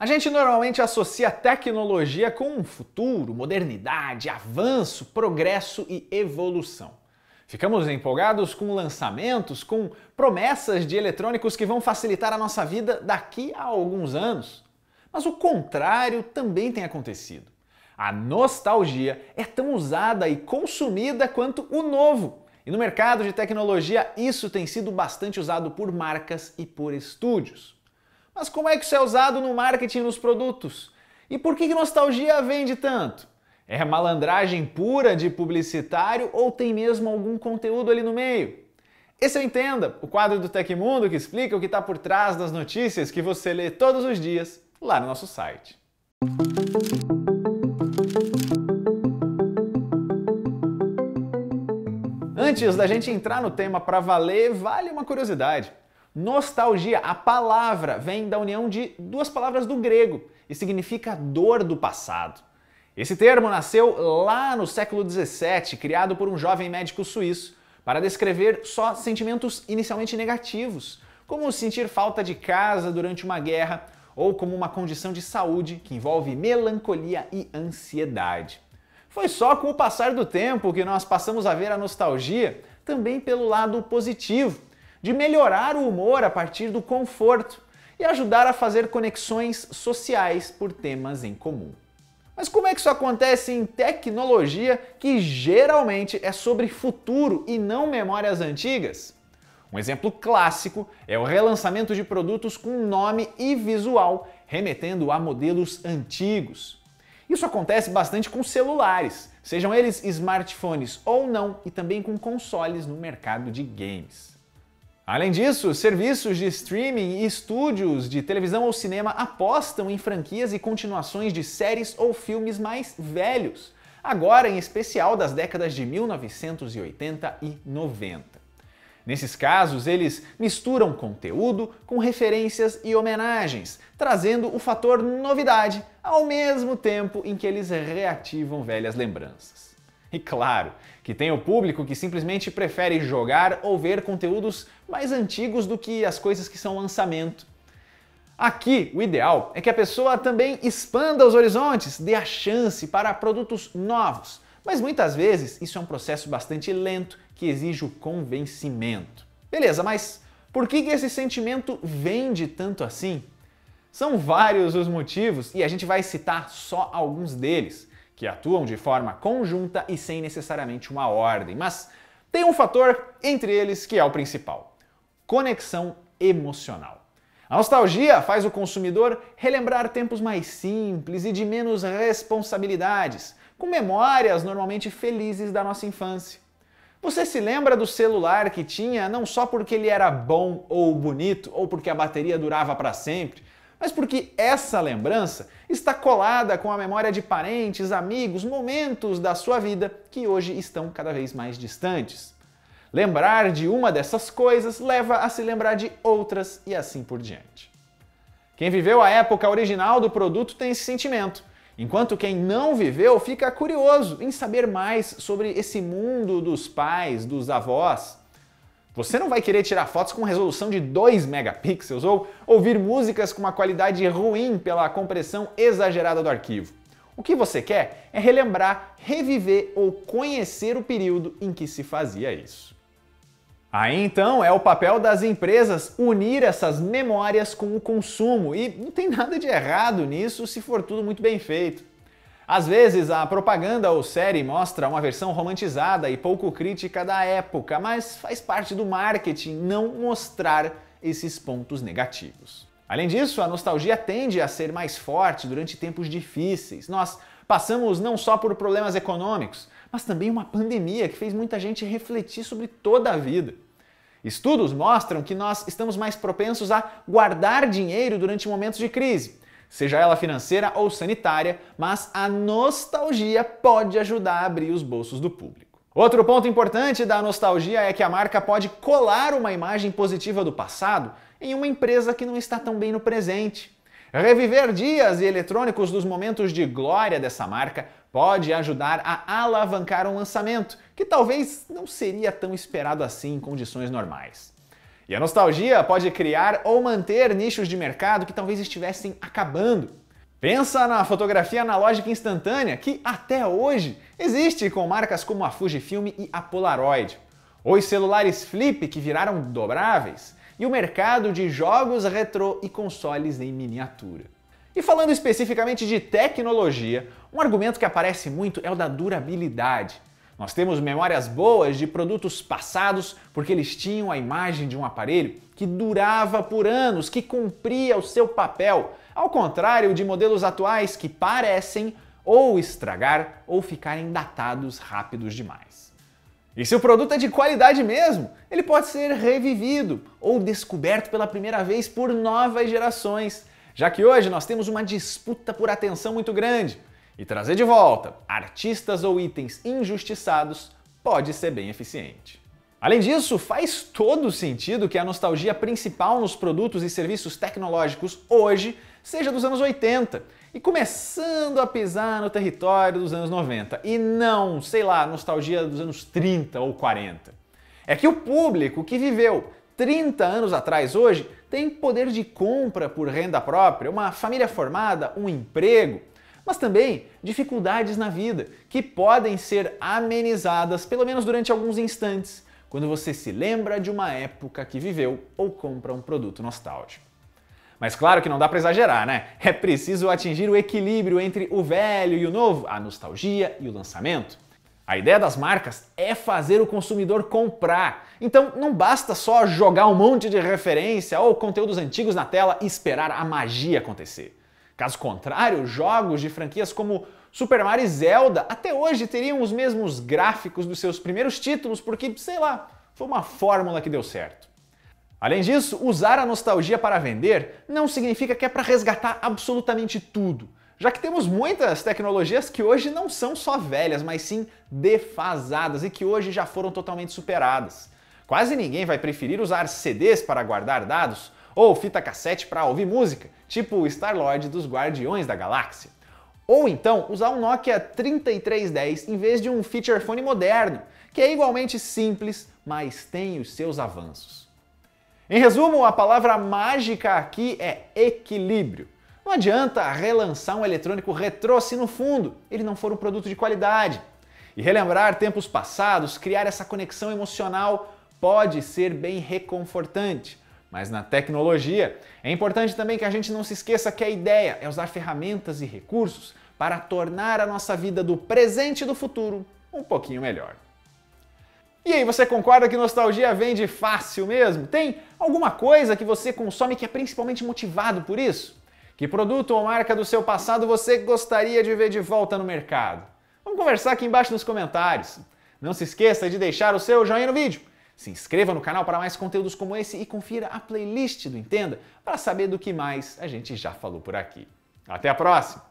A gente normalmente associa tecnologia com futuro, modernidade, avanço, progresso e evolução. Ficamos empolgados com lançamentos, com promessas de eletrônicos que vão facilitar a nossa vida daqui a alguns anos. Mas o contrário também tem acontecido. A nostalgia é tão usada e consumida quanto o novo. E no mercado de tecnologia, isso tem sido bastante usado por marcas e por estúdios. Mas como é que isso é usado no marketing nos produtos? E por que nostalgia vende tanto? É malandragem pura de publicitário ou tem mesmo algum conteúdo ali no meio? Esse eu entenda, o quadro do Tecmundo que explica o que está por trás das notícias que você lê todos os dias lá no nosso site. Antes da gente entrar no tema para valer, vale uma curiosidade. Nostalgia, a palavra, vem da união de duas palavras do grego e significa dor do passado. Esse termo nasceu lá no século XVII, criado por um jovem médico suíço, para descrever só sentimentos inicialmente negativos, como sentir falta de casa durante uma guerra ou como uma condição de saúde que envolve melancolia e ansiedade. Foi só com o passar do tempo que nós passamos a ver a nostalgia também pelo lado positivo de melhorar o humor a partir do conforto e ajudar a fazer conexões sociais por temas em comum. Mas como é que isso acontece em tecnologia que geralmente é sobre futuro e não memórias antigas? Um exemplo clássico é o relançamento de produtos com nome e visual remetendo a modelos antigos. Isso acontece bastante com celulares, sejam eles smartphones ou não, e também com consoles no mercado de games. Além disso, serviços de streaming e estúdios de televisão ou cinema apostam em franquias e continuações de séries ou filmes mais velhos, agora em especial das décadas de 1980 e 90. Nesses casos, eles misturam conteúdo com referências e homenagens, trazendo o fator novidade ao mesmo tempo em que eles reativam velhas lembranças. E claro que tem o público que simplesmente prefere jogar ou ver conteúdos mais antigos do que as coisas que são lançamento. Aqui, o ideal é que a pessoa também expanda os horizontes, dê a chance para produtos novos. Mas muitas vezes isso é um processo bastante lento que exige o convencimento. Beleza, mas por que esse sentimento vende tanto assim? São vários os motivos e a gente vai citar só alguns deles que atuam de forma conjunta e sem necessariamente uma ordem, mas tem um fator entre eles que é o principal: conexão emocional. A nostalgia faz o consumidor relembrar tempos mais simples e de menos responsabilidades, com memórias normalmente felizes da nossa infância. Você se lembra do celular que tinha não só porque ele era bom ou bonito ou porque a bateria durava para sempre, mas porque essa lembrança está colada com a memória de parentes, amigos, momentos da sua vida que hoje estão cada vez mais distantes. Lembrar de uma dessas coisas leva a se lembrar de outras e assim por diante. Quem viveu a época original do produto tem esse sentimento, enquanto quem não viveu fica curioso em saber mais sobre esse mundo dos pais, dos avós. Você não vai querer tirar fotos com resolução de 2 megapixels ou ouvir músicas com uma qualidade ruim pela compressão exagerada do arquivo. O que você quer é relembrar, reviver ou conhecer o período em que se fazia isso. Aí então é o papel das empresas unir essas memórias com o consumo e não tem nada de errado nisso se for tudo muito bem feito. Às vezes, a propaganda ou série mostra uma versão romantizada e pouco crítica da época, mas faz parte do marketing não mostrar esses pontos negativos. Além disso, a nostalgia tende a ser mais forte durante tempos difíceis. Nós passamos não só por problemas econômicos, mas também uma pandemia que fez muita gente refletir sobre toda a vida. Estudos mostram que nós estamos mais propensos a guardar dinheiro durante momentos de crise seja ela financeira ou sanitária, mas a nostalgia pode ajudar a abrir os bolsos do público. Outro ponto importante da nostalgia é que a marca pode colar uma imagem positiva do passado em uma empresa que não está tão bem no presente. Reviver dias e eletrônicos dos momentos de glória dessa marca pode ajudar a alavancar um lançamento que talvez não seria tão esperado assim em condições normais. E a nostalgia pode criar ou manter nichos de mercado que talvez estivessem acabando. Pensa na fotografia analógica instantânea, que até hoje existe com marcas como a Fujifilm e a Polaroid. Os celulares flip que viraram dobráveis e o mercado de jogos retrô e consoles em miniatura. E falando especificamente de tecnologia, um argumento que aparece muito é o da durabilidade. Nós temos memórias boas de produtos passados porque eles tinham a imagem de um aparelho que durava por anos, que cumpria o seu papel, ao contrário de modelos atuais que parecem ou estragar ou ficarem datados rápidos demais. E se o produto é de qualidade mesmo, ele pode ser revivido ou descoberto pela primeira vez por novas gerações, já que hoje nós temos uma disputa por atenção muito grande. E trazer de volta artistas ou itens injustiçados pode ser bem eficiente. Além disso, faz todo sentido que a nostalgia principal nos produtos e serviços tecnológicos hoje seja dos anos 80 e começando a pisar no território dos anos 90 e não, sei lá, nostalgia dos anos 30 ou 40. É que o público que viveu 30 anos atrás hoje tem poder de compra por renda própria, uma família formada, um emprego, mas também dificuldades na vida que podem ser amenizadas, pelo menos durante alguns instantes, quando você se lembra de uma época que viveu ou compra um produto nostálgico. Mas claro que não dá para exagerar, né? É preciso atingir o equilíbrio entre o velho e o novo, a nostalgia e o lançamento. A ideia das marcas é fazer o consumidor comprar. Então não basta só jogar um monte de referência ou conteúdos antigos na tela e esperar a magia acontecer. Caso contrário, jogos de franquias como Super Mario e Zelda até hoje teriam os mesmos gráficos dos seus primeiros títulos, porque, sei lá, foi uma fórmula que deu certo. Além disso, usar a nostalgia para vender não significa que é para resgatar absolutamente tudo, já que temos muitas tecnologias que hoje não são só velhas, mas sim defasadas e que hoje já foram totalmente superadas. Quase ninguém vai preferir usar CDs para guardar dados ou fita cassete para ouvir música, tipo o Star-Lord dos Guardiões da Galáxia. Ou então usar um Nokia 3310 em vez de um feature phone moderno, que é igualmente simples, mas tem os seus avanços. Em resumo, a palavra mágica aqui é equilíbrio. Não adianta relançar um eletrônico retrô se no fundo ele não for um produto de qualidade. E relembrar tempos passados, criar essa conexão emocional pode ser bem reconfortante, mas na tecnologia, é importante também que a gente não se esqueça que a ideia é usar ferramentas e recursos para tornar a nossa vida do presente e do futuro um pouquinho melhor. E aí, você concorda que nostalgia vende fácil mesmo? Tem alguma coisa que você consome que é principalmente motivado por isso? Que produto ou marca do seu passado você gostaria de ver de volta no mercado? Vamos conversar aqui embaixo nos comentários. Não se esqueça de deixar o seu joinha no vídeo se inscreva no canal para mais conteúdos como esse e confira a playlist do Entenda para saber do que mais a gente já falou por aqui. Até a próxima!